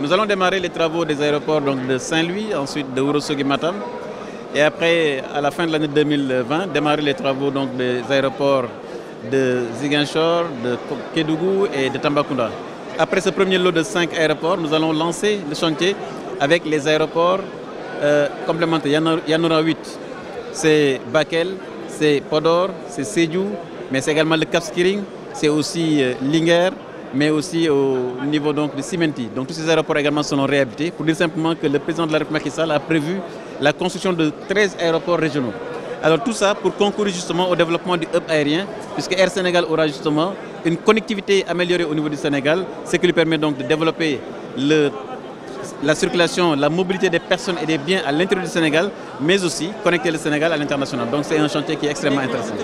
Nous allons démarrer les travaux des aéroports donc, de Saint-Louis, ensuite de Urosogi Matam. Et après, à la fin de l'année 2020, démarrer les travaux donc, des aéroports de Ziguinchor, de Kédougou et de Tambacounda. Après ce premier lot de cinq aéroports, nous allons lancer le chantier avec les aéroports euh, complémentaires. Il y en aura huit. C'est Bakel, c'est Podor, c'est Sejou, mais c'est également le Cap Skiring, c'est aussi euh, Linger, mais aussi au niveau donc de Cimenti. Donc tous ces aéroports également seront réhabilités pour dire simplement que le président de la République a prévu la construction de 13 aéroports régionaux. Alors tout ça pour concourir justement au développement du hub aérien, puisque Air Sénégal aura justement une connectivité améliorée au niveau du Sénégal, ce qui lui permet donc de développer le, la circulation, la mobilité des personnes et des biens à l'intérieur du Sénégal, mais aussi connecter le Sénégal à l'international. Donc c'est un chantier qui est extrêmement intéressant.